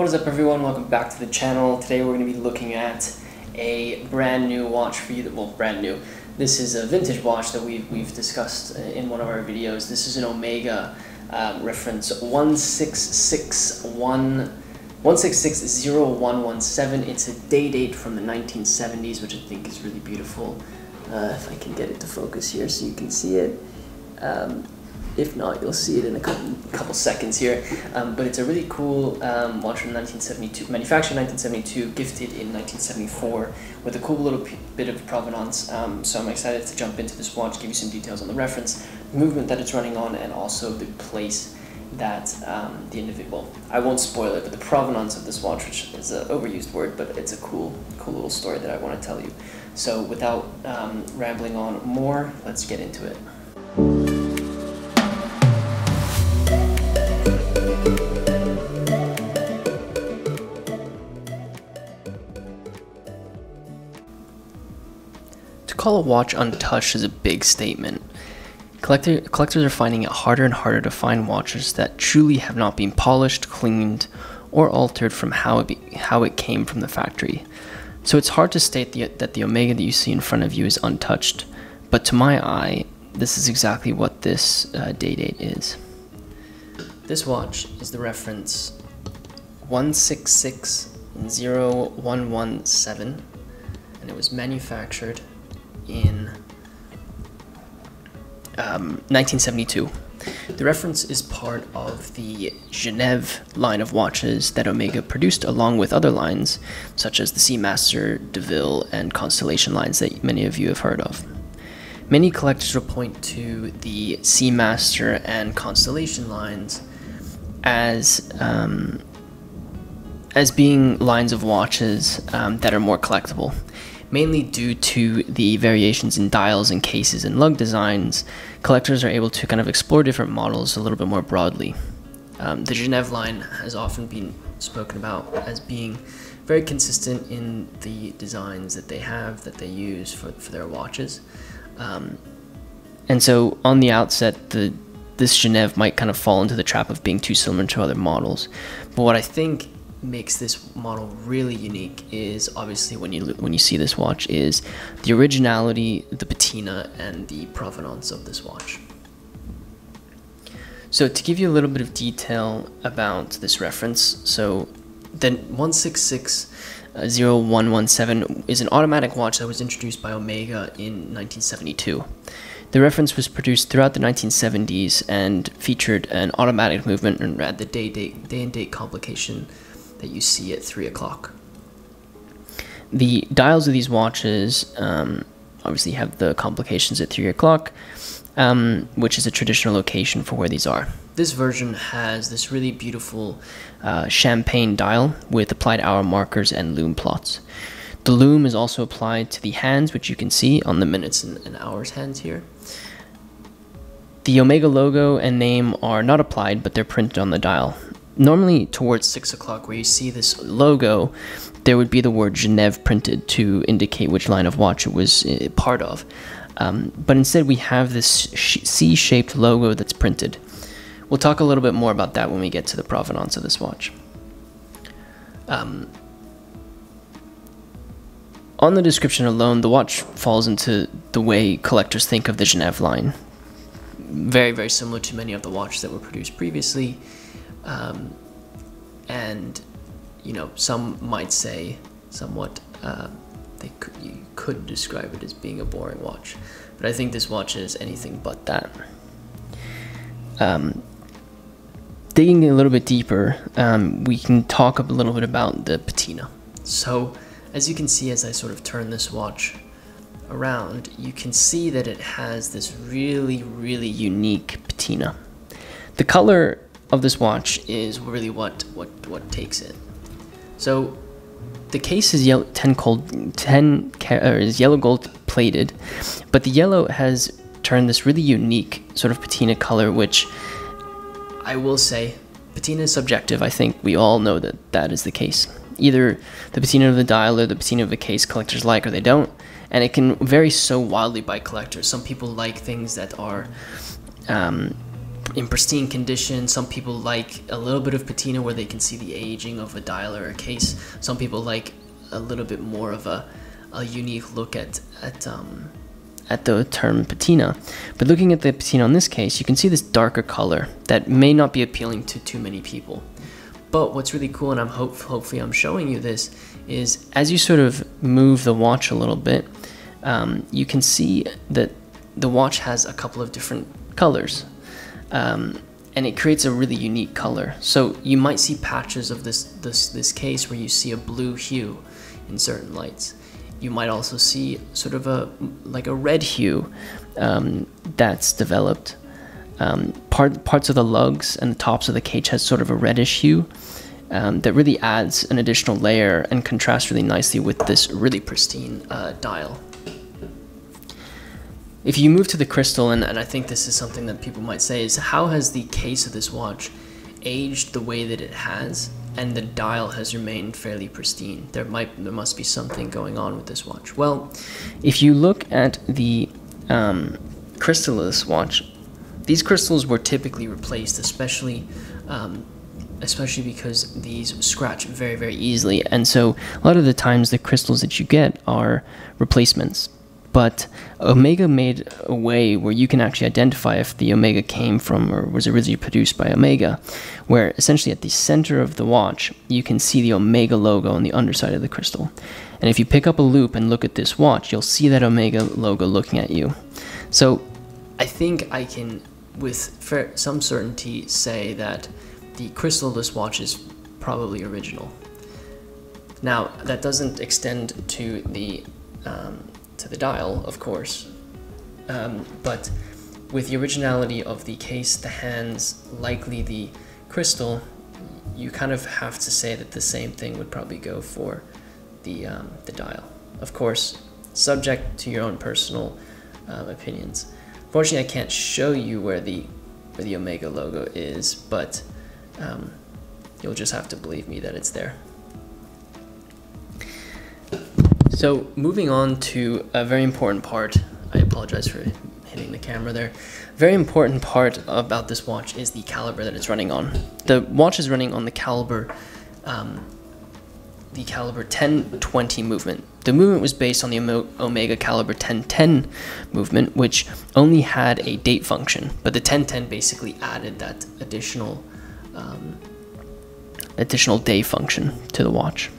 What is up everyone, welcome back to the channel. Today we're going to be looking at a brand new watch for you, that, well brand new. This is a vintage watch that we've, we've discussed uh, in one of our videos. This is an Omega um, reference 1661 1660117. It's a day date from the 1970s, which I think is really beautiful. Uh, if I can get it to focus here so you can see it. Um, if not, you'll see it in a couple, couple seconds here. Um, but it's a really cool um, watch from 1972, manufactured in 1972, gifted in 1974, with a cool little bit of provenance. Um, so I'm excited to jump into this watch, give you some details on the reference, movement that it's running on, and also the place that um, the individual, I won't spoil it, but the provenance of this watch, which is an overused word, but it's a cool, cool little story that I want to tell you. So without um, rambling on more, let's get into it. To call a watch untouched is a big statement. Collector, collectors are finding it harder and harder to find watches that truly have not been polished, cleaned, or altered from how it, be, how it came from the factory. So it's hard to state the, that the Omega that you see in front of you is untouched, but to my eye, this is exactly what this uh, day date is. This watch is the reference 166017 and it was manufactured in um, 1972. The reference is part of the Genève line of watches that Omega produced along with other lines such as the Seamaster, DeVille, and Constellation lines that many of you have heard of. Many collectors will point to the Seamaster and Constellation lines as um, as being lines of watches um, that are more collectible mainly due to the variations in dials and cases and lug designs, collectors are able to kind of explore different models a little bit more broadly. Um, the Genève line has often been spoken about as being very consistent in the designs that they have, that they use for, for their watches. Um, and so on the outset, the this Genève might kind of fall into the trap of being too similar to other models. But what I think makes this model really unique is obviously when you when you see this watch is the originality, the patina, and the provenance of this watch. So to give you a little bit of detail about this reference, so the 1660117 uh, is an automatic watch that was introduced by Omega in 1972. The reference was produced throughout the 1970s and featured an automatic movement and had the day, date, day and date complication that you see at 3 o'clock. The dials of these watches um, obviously have the complications at 3 o'clock, um, which is a traditional location for where these are. This version has this really beautiful uh, champagne dial with applied hour markers and lume plots. The lume is also applied to the hands, which you can see on the minutes and, and hours hands here. The Omega logo and name are not applied, but they're printed on the dial normally towards six o'clock where you see this logo, there would be the word Genève printed to indicate which line of watch it was uh, part of. Um, but instead, we have this C shaped logo that's printed. We'll talk a little bit more about that when we get to the provenance of this watch. Um, on the description alone, the watch falls into the way collectors think of the Genève line. Very, very similar to many of the watches that were produced previously. Um, and, you know, some might say somewhat uh, they could, you could describe it as being a boring watch. But I think this watch is anything but that. Um, digging a little bit deeper, um, we can talk a little bit about the patina. So, as you can see as I sort of turn this watch around, you can see that it has this really, really unique patina. The color of this watch is really what what what takes it. So the case is yellow, 10 cold 10 is yellow gold plated, but the yellow has turned this really unique sort of patina color which I will say patina is subjective. I think we all know that that is the case. Either the patina of the dial or the patina of the case collectors like or they don't, and it can vary so wildly by collectors. Some people like things that are um, in pristine condition. Some people like a little bit of patina where they can see the aging of a dial or a case. Some people like a little bit more of a, a unique look at at um, at the term patina. But looking at the patina in this case, you can see this darker color that may not be appealing to too many people. But what's really cool, and I'm hope hopefully I'm showing you this, is as you sort of move the watch a little bit, um, you can see that the watch has a couple of different colors. Um, and it creates a really unique color. So you might see patches of this, this, this case where you see a blue hue in certain lights. You might also see sort of a like a red hue um, that's developed. Um, part, parts of the lugs and the tops of the cage has sort of a reddish hue um, that really adds an additional layer and contrasts really nicely with this really pristine uh, dial. If you move to the crystal, and, and I think this is something that people might say, is how has the case of this watch aged the way that it has, and the dial has remained fairly pristine? There might there must be something going on with this watch. Well, if you look at the um, crystal of this watch, these crystals were typically replaced, especially um, especially because these scratch very very easily and so a lot of the times the crystals that you get are replacements but Omega made a way where you can actually identify if the Omega came from or was originally produced by Omega, where essentially at the center of the watch, you can see the Omega logo on the underside of the crystal. And if you pick up a loupe and look at this watch, you'll see that Omega logo looking at you. So I think I can, with some certainty, say that the crystal of this watch is probably original. Now, that doesn't extend to the um, to the dial, of course. Um, but with the originality of the case, the hands, likely the crystal, you kind of have to say that the same thing would probably go for the, um, the dial. Of course, subject to your own personal um, opinions. Fortunately, I can't show you where the, where the Omega logo is, but um, you'll just have to believe me that it's there. So moving on to a very important part, I apologize for hitting the camera there. Very important part about this watch is the caliber that it's running on. The watch is running on the caliber, um, the caliber 1020 movement. The movement was based on the Omega caliber 1010 movement, which only had a date function, but the 1010 basically added that additional um, additional day function to the watch.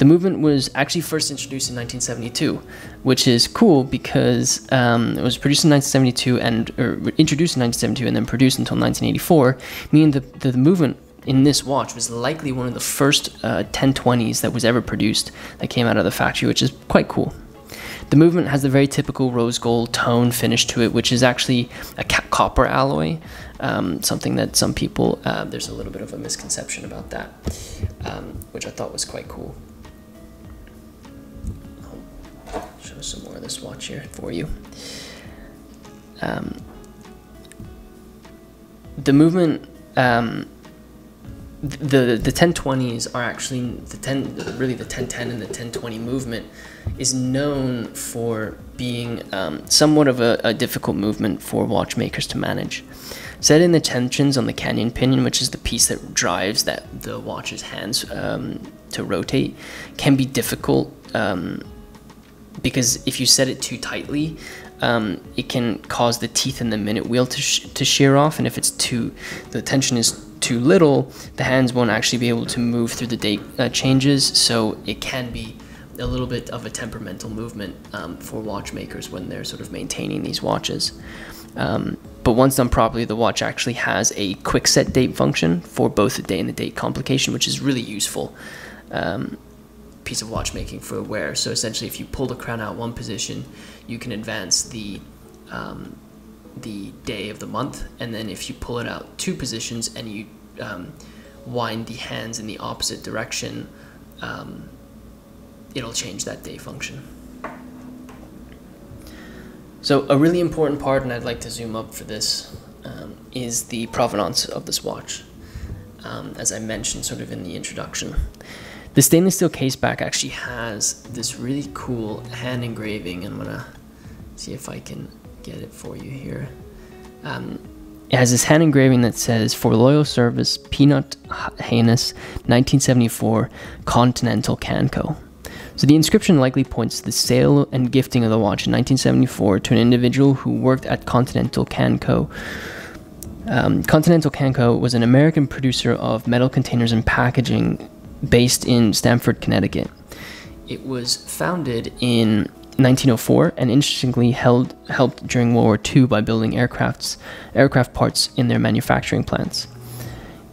The movement was actually first introduced in 1972, which is cool because um, it was produced in 1972 and introduced in 1972 and then produced until 1984, meaning the, the, the movement in this watch was likely one of the first uh, 1020s that was ever produced that came out of the factory, which is quite cool. The movement has the very typical rose gold tone finish to it, which is actually a copper alloy, um, something that some people, uh, there's a little bit of a misconception about that, um, which I thought was quite cool. Show some more of this watch here for you. Um, the movement, um, the the 1020s are actually the 10 really the 1010 and the 1020 movement is known for being um, somewhat of a, a, difficult movement for watchmakers to manage. Setting the tensions on the cannon pinion, which is the piece that drives that the watch's hands um, to rotate, can be difficult um, because if you set it too tightly, um, it can cause the teeth in the minute wheel to, sh to shear off. And if it's too, the tension is too little, the hands won't actually be able to move through the date uh, changes. So it can be a little bit of a temperamental movement um, for watchmakers when they're sort of maintaining these watches. Um, but once done properly, the watch actually has a quick set date function for both the day and the date complication, which is really useful. Um, piece of watchmaking for a wear. So essentially, if you pull the crown out one position, you can advance the um, the day of the month, and then if you pull it out two positions and you um, wind the hands in the opposite direction, um, it'll change that day function. So a really important part, and I'd like to zoom up for this, um, is the provenance of this watch. Um, as I mentioned sort of in the introduction. The stainless steel case back actually has this really cool hand engraving. I'm gonna see if I can get it for you here. Um, it has this hand engraving that says for loyal service peanut heinous 1974 continental canco so the inscription likely points to the sale and gifting of the watch in 1974 to an individual who worked at Continental Canco. Um, Continental Canco was an American producer of metal containers and packaging based in Stamford, Connecticut. It was founded in 1904 and interestingly held, helped during World War II by building aircrafts, aircraft parts in their manufacturing plants.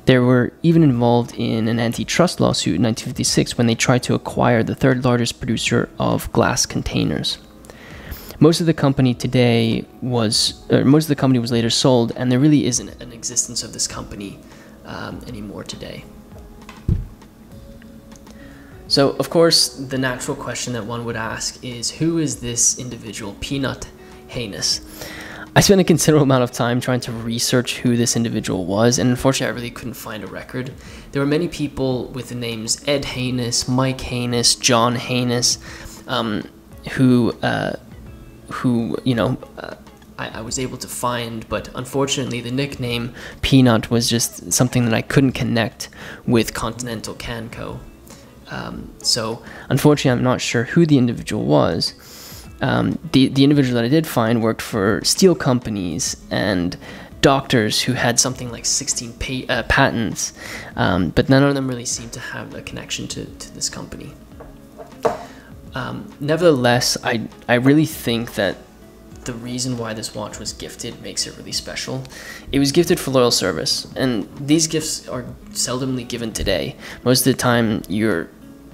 They were even involved in an antitrust lawsuit in 1956 when they tried to acquire the third largest producer of glass containers. Most of the company today was, most of the company was later sold, and there really isn't an existence of this company um, anymore today. So, of course, the natural question that one would ask is who is this individual, Peanut Heinous? I spent a considerable amount of time trying to research who this individual was, and unfortunately, I really couldn't find a record. There were many people with the names Ed Heinous, Mike Heinous, John Heinous, um, who, uh, who you know, uh, I, I, was able to find, but unfortunately, the nickname Peanut was just something that I couldn't connect with Continental Canco. Um, so, unfortunately, I'm not sure who the individual was um, the the individual that I did find worked for steel companies and doctors who had something like 16 pa- uh, patents, um, but none of them really seemed to have a connection to, to this company. Um, nevertheless, I I really think that the reason why this watch was gifted makes it really special. It was gifted for loyal service, and these gifts are seldomly given today. Most of the time, you're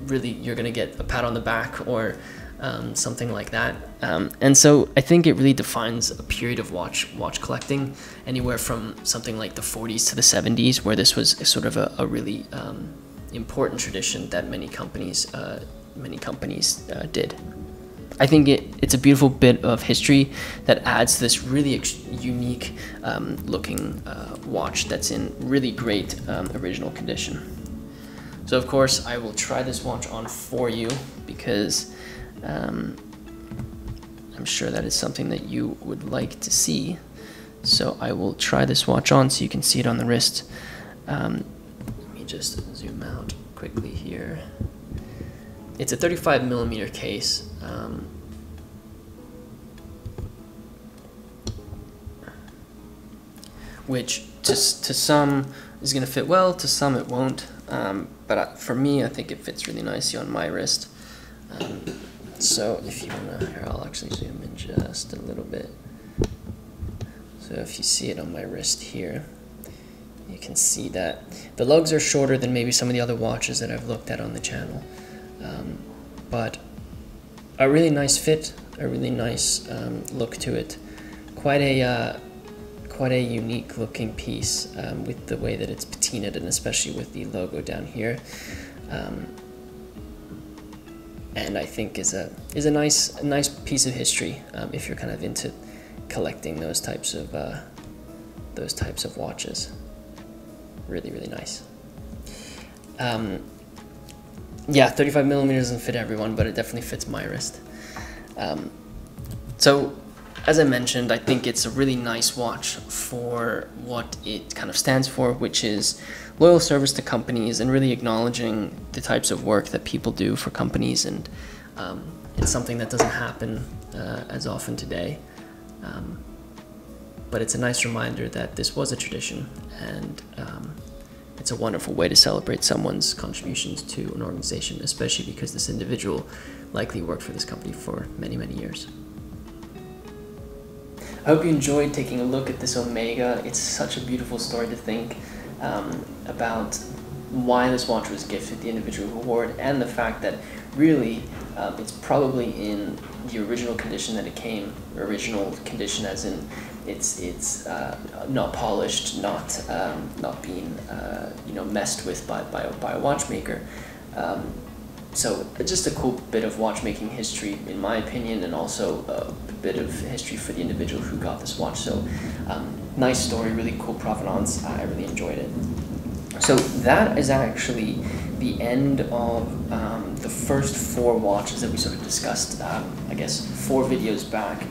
really you're gonna get a pat on the back or um, something like that. Um, and so I think it really defines a period of watch watch collecting, anywhere from something like the 40s to the 70s, where this was sort of a, a really um, important tradition that many companies uh, many companies uh, did. I think it, it's a beautiful bit of history that adds this really unique um, looking uh, watch that's in really great um, original condition. So of course I will try this watch on for you because um, I'm sure that is something that you would like to see. So I will try this watch on so you can see it on the wrist. Um, let me just zoom out quickly here. It's a 35 millimeter case. Um, which to, to some is going to fit well, to some it won't. Um, but for me, I think it fits really nicely on my wrist. Um, so if you wanna, here I'll actually zoom in just a little bit. So if you see it on my wrist here, you can see that the lugs are shorter than maybe some of the other watches that I've looked at on the channel. Um, but a really nice fit, a really nice um, look to it. Quite a uh, quite a unique looking piece um, with the way that it's patinaed and especially with the logo down here. Um, and I think is a is a nice a nice piece of history um, if you're kind of into collecting those types of uh, those types of watches. Really, really nice. Um, yeah, 35 millimeters doesn't fit everyone, but it definitely fits my wrist. Um, so, as I mentioned, I think it's a really nice watch for what it kind of stands for, which is loyal service to companies and really acknowledging the types of work that people do for companies. And um, it's something that doesn't happen uh, as often today. Um, but it's a nice reminder that this was a tradition and um, it's a wonderful way to celebrate someone's contributions to an organization, especially because this individual likely worked for this company for many, many years. I hope you enjoyed taking a look at this Omega. It's such a beautiful story to think um, about why this watch was gifted the individual award and the fact that really um, it's probably in the original condition that it came, original condition as in it's it's uh, not polished, not um, not being uh, you know messed with by by, by a watchmaker. Um, so just a cool bit of watchmaking history, in my opinion, and also a bit of history for the individual who got this watch. So um, nice story, really cool provenance. I really enjoyed it. So that is actually the end of um, the first four watches that we sort of discussed, um, I guess, four videos back.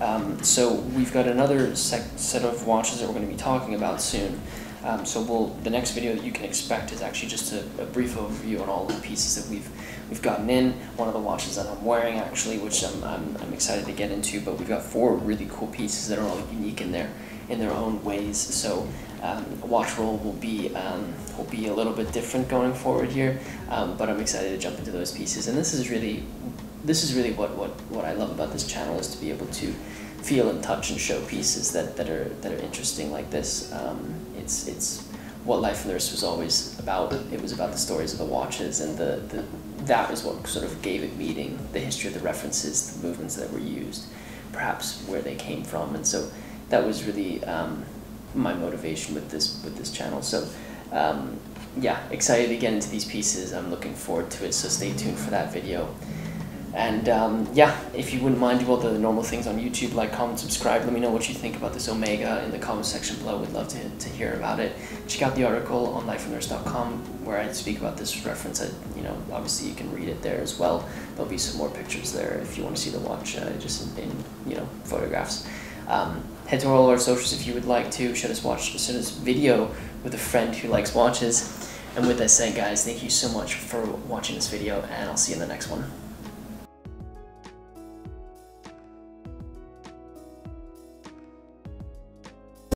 Um, so we've got another set of watches that we're going to be talking about soon. Um, so we'll, the next video that you can expect is actually just a, a, brief overview on all the pieces that we've we've gotten in. One of the watches that I'm wearing actually, which I'm, I'm, I'm excited to get into, but we've got four really cool pieces that are all unique in their in their own ways. So um, watch roll will be um, will be a little bit different going forward here, um, but I'm excited to jump into those pieces. And this is really this is really what, what, what I love about this channel is to be able to feel and touch and show pieces that, that are that are interesting like this. Um, it's it's what Life Wrist was always about. It was about the stories of the watches and the, the that is what sort of gave it meaning, the history of the references, the movements that were used, perhaps where they came from, and so that was really um, my motivation with this with this channel. So. Um, yeah, excited to get into these pieces. I'm looking forward to it, so stay tuned for that video. And um, yeah, if you wouldn't mind, do all the normal things on YouTube, like, comment, subscribe. Let me know what you think about this Omega in the comment section below. We'd love to, to hear about it. Check out the article on lifeonthewrist.com where I speak about this reference. I, you know, obviously you can read it there as well. There'll be some more pictures there if you want to see the watch, uh, just in, in, you know photographs. Um, head to all our socials if you would like to. Show us watch show this video with a friend who likes watches. And with that said, guys, thank you so much for watching this video, and I'll see you in the next one.